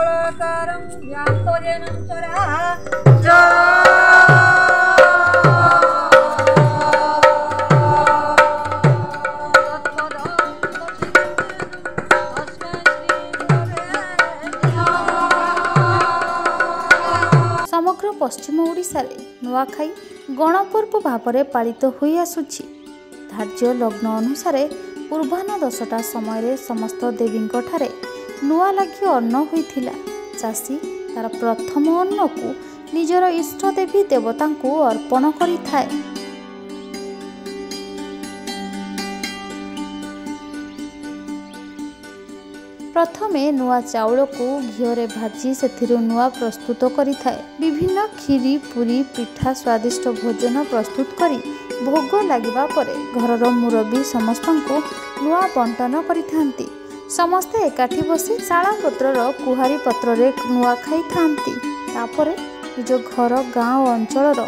मंगलकारं व्याप्तोजेनं चरा ସମଗ୍ର ପଶ୍ଚିମ ଓଡ଼ିଶାରେ ନୂଆଖାଇ ଗଣପର୍ବ ଭାବରେ ପାଳିତ ହୋଇ ଆସୁଛି ଧାର୍ଯ୍ୟ ଲଗ୍ନ ଅନୁସାରେ ପୂର୍ବାହ୍ନ ଦଶଟା ସମୟରେ ସମସ୍ତ ଦେବୀଙ୍କଠାରେ ନୂଆ ଲାଗି ଅନ୍ନ ହୋଇଥିଲା ଚାଷୀ ତାର ପ୍ରଥମ ଅନ୍ନକୁ ନିଜର ଇଷ୍ଟ ଦେବୀ ଦେବତାଙ୍କୁ ଅର୍ପଣ କରିଥାଏ ପ୍ରଥମେ ନୂଆ ଚାଉଳକୁ ଘିଅରେ ଭାଜି ସେଥିରୁ ନୂଆ ପ୍ରସ୍ତୁତ କରିଥାଏ ବିଭିନ୍ନ କ୍ଷୀରି ପୁରୀ ପିଠା ସ୍ୱାଦିଷ୍ଟ ଭୋଜନ ପ୍ରସ୍ତୁତ କରି ଭୋଗ ଲାଗିବା ପରେ ଘରର ମୁରବୀ ସମସ୍ତଙ୍କୁ ନୂଆ ବଣ୍ଟନ କରିଥାନ୍ତି ସମସ୍ତେ ଏକାଠି ବସି ଶାଳ ପତ୍ରର କୁହାରୀ ପତ୍ରରେ ନୂଆ ଖାଇଥାନ୍ତି। ତାପରେ ନିଜ ଘର ଗାଁ ଓ ଅଞ୍ଚଳର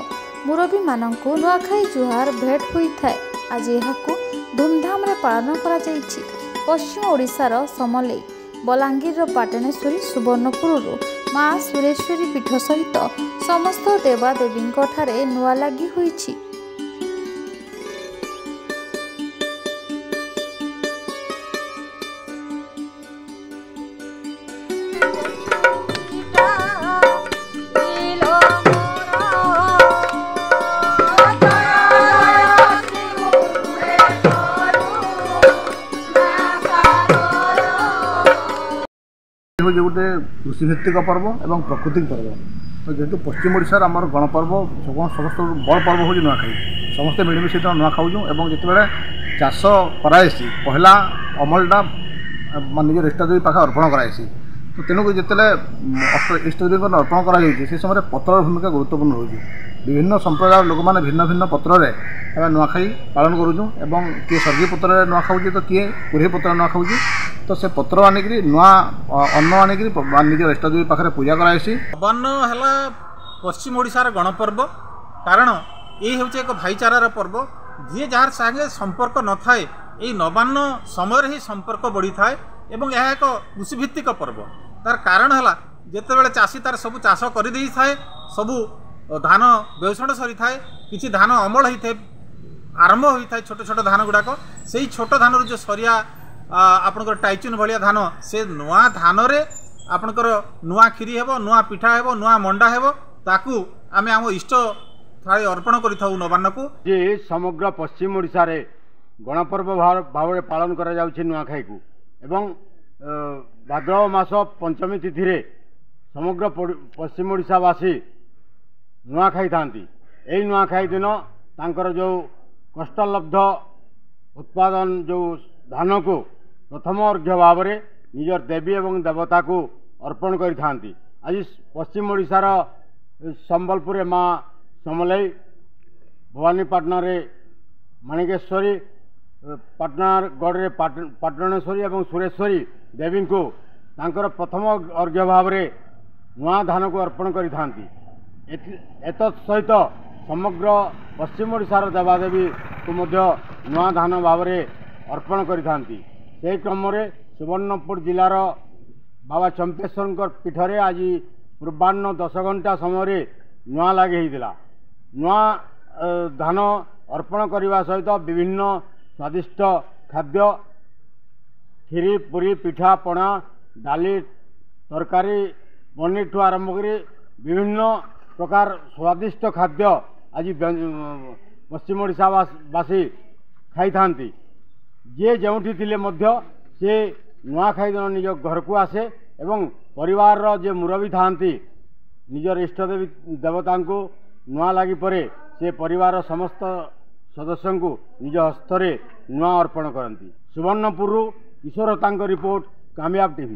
ମୁରବୀମାନଙ୍କୁ ନୂଆଖାଇ ଜୁହାର ଭେଟ ହୋଇଥାଏ। ଆଜି ଏହାକୁ ଧୁମଧାମରେ ପାଳନ କରାଯାଇଛି। ପଶ୍ଚିମ ଓଡ଼ିଶାର ସମଲେଇ ବଲାଙ୍ଗୀରର ପାଟଣେଶ୍ୱରୀ ସୁବର୍ଣ୍ଣପୁରରୁ ମା ସୁରେଶ୍ୱରୀ ପୀଠ ସହିତ ସମସ୍ତ ଦେବାଦେବୀଙ୍କଠାରେ ନୂଆ ଲାଗି ହୋଇଛି। ହେଉଛି ଗୋଟେ କୃଷିଭିତ୍ତିକ ପର୍ବ ଏବଂ ପ୍ରାକୃତିକ ପର୍ବ। ତ ଯେହେତୁ ପଶ୍ଚିମ ଓଡ଼ିଶାର ଆମର ଗଣପର୍ବ ସମସ୍ତ ବଡ଼ ପର୍ବ ହେଉଛି ନୂଆଖାଇ। ସମସ୍ତେ ମିଳିମିଶି ତ ନୂଆ ଖାଉଛୁ ଏବଂ ଯେତେବେଳେ ଚାଷ କରାଯାଏସି ପହିଲା ଅମଳଟା ମାନେ ନିଜ ଇଷ୍ଟଦେବୀ ପାଖେ ଅର୍ପଣ তেণুকরি যেতলে ইষ্টদেবীঙ্কর অর্পণ করা যাচ্ছে সেই সময় পত্রর ভূমিকা গুরুত্বপূর্ণ রয়েছে। বিভিন্ন সম্প্রদায়ের লোক মানে ভিন্ন ভিন্ন পত্রে আমি নূয়াখাই পালন করুছু এবং কি স্বর্গী পত্রে নূয়া খাওছে তো কি কুড়ি পত্র নূয়া খাওছে তো সে পত্র আনিকি নূয়া অন্ন আনিকি নিজের ইষ্টদেবী পাখে পূজা করা হয়েছি বর্ণ হল পশ্চিম ওড়শার গণপর্ব কারণ এই হচ্ছে এক ভাইচারার পর্ব যিয়ে যার সাথে সম্পর্ক নথায় এই নবান্ন সময়ের হি সম্পর্ক বড়ি থাকে এবং এক কৃষিভিত্তিক পর্ব ତାର କାରଣ ହେଲା ଯେତେବେଳେ ଚାଷୀ ତାର ସବୁ ଚାଷ କରିଦେଇଥାଏ ସବୁ ଧାନ ବେଉଷଣ ସରିଥାଏ କିଛି ଧାନ ଅମଳ ହୋଇଥାଏ ଆରମ୍ଭ ହୋଇଥାଏ ଛୋଟ ଛୋଟ ଧାନ ଗୁଡ଼ାକ ସେଇ ଛୋଟ ଧାନରୁ ଯେଉଁ ସରିଆ ଆପଣଙ୍କର ଟାଇଚୁନ ଭଳିଆ ଧାନ ସେ ନୂଆ ଧାନରେ ଆପଣଙ୍କର ନୂଆ କ୍ଷୀରି ହେବ ନୂଆ ପିଠା ହେବ ନୂଆ ମଣ୍ଡା ହେବ ତାକୁ ଆମେ ଆମ ଇଷ୍ଟ ଥାଳି ଅର୍ପଣ କରିଥାଉ ନବାନ୍ନକୁ। ଯେ ସମଗ୍ର ପଶ୍ଚିମ ଓଡ଼ିଶାରେ ଗଣପର୍ବ ଭାବରେ ପାଳନ କରାଯାଉଛି ନୂଆଖାଇକୁ ଏବଂ ଭାଦ୍ରବ ମାସ ପଞ୍ଚମୀ ତିଥିରେ ସମଗ୍ର ପଶ୍ଚିମ ଓଡ଼ିଶାବାସୀ ନୂଆ ଖାଇଥାନ୍ତି। ଏହି ନୂଆଖାଇ ଦିନ ତାଙ୍କର ଯେଉଁ କଷ୍ଟଲବ୍ଧ ଉତ୍ପାଦନ ଯେଉଁ ଧାନକୁ ପ୍ରଥମ ଅର୍ଘ୍ୟ ଭାବରେ ନିଜର ଦେବୀ ଏବଂ ଦେବତାକୁ ଅର୍ପଣ କରିଥାନ୍ତି। ଆଜି ପଶ୍ଚିମ ଓଡ଼ିଶାର ସମ୍ବଲପୁରରେ ମା ସମଲେଇ ଭବାନୀପାଟଣାରେ ମାଣିକେଶ୍ୱରୀ ପାଟଣାଗଡ଼ରେ ପାଟଣେଶ୍ୱରୀ ଏବଂ ସୁରେଶ୍ୱରୀ ଦେବୀଙ୍କୁ ତାଙ୍କର ପ୍ରଥମ ଅର୍ଘ୍ୟ ଭାବରେ ନୂଆ ଧାନକୁ ଅର୍ପଣ କରିଥାନ୍ତି। ଏତତ୍ ସହିତ ସମଗ୍ର ପଶ୍ଚିମ ଓଡ଼ିଶାର ଦେବାଦେବୀକୁ ମଧ୍ୟ ନୂଆ ଧାନ ଭାବରେ ଅର୍ପଣ କରିଥାନ୍ତି। ସେହି କ୍ରମରେ ସୁବର୍ଣ୍ଣପୁର ଜିଲ୍ଲାର ବାବା ଚମ୍ପେଶ୍ୱରଙ୍କ ପୀଠରେ ଆଜି ପୂର୍ବାହ୍ନ ଦଶ ଘଣ୍ଟା ସମୟରେ ନୂଆ ଲାଗି ହେଇଥିଲା। ନୂଆ ଧାନ ଅର୍ପଣ କରିବା ସହିତ ବିଭିନ୍ନ ସ୍ୱାଦିଷ୍ଟ ଖାଦ୍ୟ କ୍ଷୀରି ପୁରୀ ପିଠା ପଣା ଡାଲି ତରକାରୀ ପନିରଠୁ ଆରମ୍ଭ କରି ବିଭିନ୍ନ ପ୍ରକାର ସ୍ୱାଦିଷ୍ଟ ଖାଦ୍ୟ ଆଜି ପଶ୍ଚିମ ଓଡ଼ିଶାବାସୀ ଖାଇଥାନ୍ତି। ଯିଏ ଯେଉଁଠି ଥିଲେ ମଧ୍ୟ ସେ ନୂଆଖାଇ ଦିନ ନିଜ ଘରକୁ ଆସେ ଏବଂ ପରିବାରର ଯିଏ ମୁରବୀ ଥାଆନ୍ତି ନିଜର ଇଷ୍ଟଦେବୀ ଦେବତାଙ୍କୁ ନୂଆ ଲାଗି ପରେ ସେ ପରିବାରର ସମସ୍ତ ସଦସ୍ୟଙ୍କୁ ନିଜ ହସ୍ତରେ ନୂଆ ଅର୍ପଣ କରନ୍ତି। ସୁବର୍ଣ୍ଣପୁରରୁ ଈଶ୍ୱର ତାଙ୍କ ରିପୋର୍ଟ କାମିୟାବ ଟିଭି।